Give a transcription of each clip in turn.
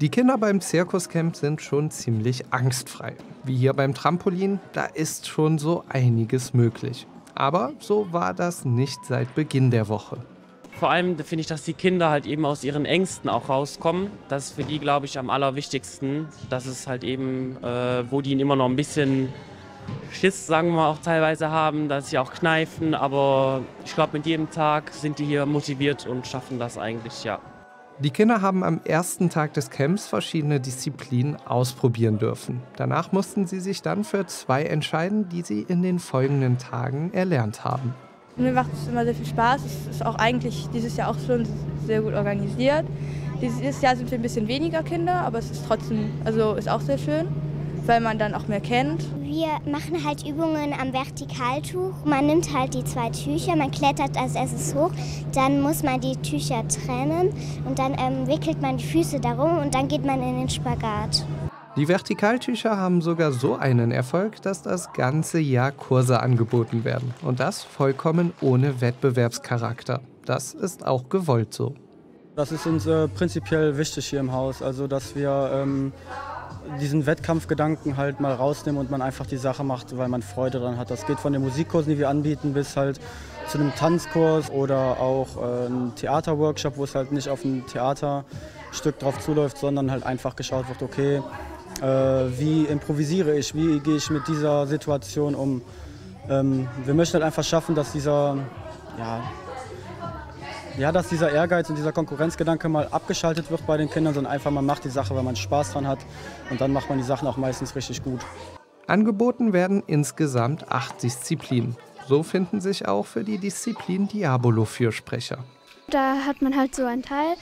Die Kinder beim Zirkuscamp sind schon ziemlich angstfrei. Wie hier beim Trampolin, da ist schon so einiges möglich. Aber so war das nicht seit Beginn der Woche. Vor allem finde ich, dass die Kinder halt eben aus ihren Ängsten auch rauskommen. Das ist für die, glaube ich, am allerwichtigsten. Das ist halt eben, äh, wo die immer noch ein bisschen Schiss, sagen wir auch teilweise haben, dass sie auch kneifen. Aber ich glaube, mit jedem Tag sind die hier motiviert und schaffen das eigentlich, ja. Die Kinder haben am ersten Tag des Camps verschiedene Disziplinen ausprobieren dürfen. Danach mussten sie sich dann für zwei entscheiden, die sie in den folgenden Tagen erlernt haben. Mir macht es immer sehr viel Spaß. Es ist auch eigentlich dieses Jahr auch schon sehr gut organisiert. Dieses Jahr sind wir ein bisschen weniger Kinder, aber es ist trotzdem, also ist auch sehr schön weil man dann auch mehr kennt. Wir machen halt Übungen am Vertikaltuch. Man nimmt halt die zwei Tücher, man klettert als erstes hoch, dann muss man die Tücher trennen und dann ähm, wickelt man die Füße darum und dann geht man in den Spagat. Die Vertikaltücher haben sogar so einen Erfolg, dass das ganze Jahr Kurse angeboten werden. Und das vollkommen ohne Wettbewerbscharakter. Das ist auch gewollt so. Das ist uns äh, prinzipiell wichtig hier im Haus, also dass wir ähm, diesen Wettkampfgedanken halt mal rausnehmen und man einfach die Sache macht, weil man Freude daran hat. Das geht von den Musikkursen, die wir anbieten, bis halt zu einem Tanzkurs oder auch äh, einem Theaterworkshop, wo es halt nicht auf ein Theaterstück drauf zuläuft, sondern halt einfach geschaut wird, okay, äh, wie improvisiere ich, wie gehe ich mit dieser Situation um. Ähm, wir möchten halt einfach schaffen, dass dieser ja, ja, dass dieser Ehrgeiz und dieser Konkurrenzgedanke mal abgeschaltet wird bei den Kindern, sondern einfach man macht die Sache, weil man Spaß dran hat und dann macht man die Sachen auch meistens richtig gut. Angeboten werden insgesamt acht Disziplinen. So finden sich auch für die Disziplin Diabolo Fürsprecher. Da hat man halt so ein Teil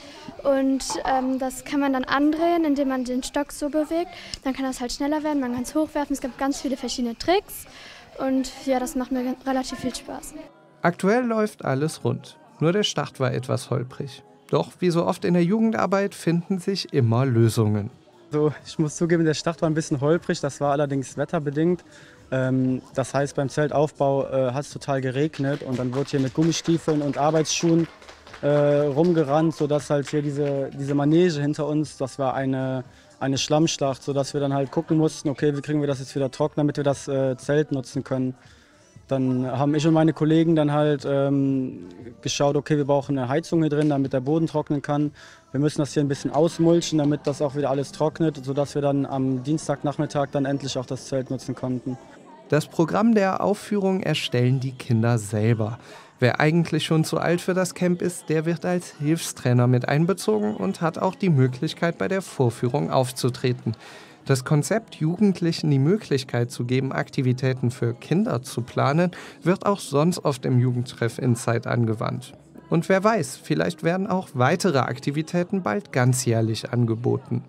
und ähm, das kann man dann andrehen, indem man den Stock so bewegt. Dann kann das halt schneller werden, man kann es hochwerfen. Es gibt ganz viele verschiedene Tricks und ja, das macht mir relativ viel Spaß. Aktuell läuft alles rund. Nur der Start war etwas holprig. Doch wie so oft in der Jugendarbeit finden sich immer Lösungen. So, ich muss zugeben, der Start war ein bisschen holprig, das war allerdings wetterbedingt. Ähm, das heißt, beim Zeltaufbau äh, hat es total geregnet und dann wurde hier mit Gummistiefeln und Arbeitsschuhen äh, rumgerannt, sodass halt hier diese, diese Manege hinter uns, das war eine, eine Schlammschlacht, sodass wir dann halt gucken mussten, okay, wie kriegen wir das jetzt wieder trocken, damit wir das äh, Zelt nutzen können. Dann haben ich und meine Kollegen dann halt ähm, geschaut, okay, wir brauchen eine Heizung hier drin, damit der Boden trocknen kann. Wir müssen das hier ein bisschen ausmulchen, damit das auch wieder alles trocknet, sodass wir dann am Dienstagnachmittag dann endlich auch das Zelt nutzen konnten. Das Programm der Aufführung erstellen die Kinder selber. Wer eigentlich schon zu alt für das Camp ist, der wird als Hilfstrainer mit einbezogen und hat auch die Möglichkeit, bei der Vorführung aufzutreten. Das Konzept, Jugendlichen die Möglichkeit zu geben, Aktivitäten für Kinder zu planen, wird auch sonst oft im Jugendtreff Insight angewandt. Und wer weiß, vielleicht werden auch weitere Aktivitäten bald ganzjährlich angeboten.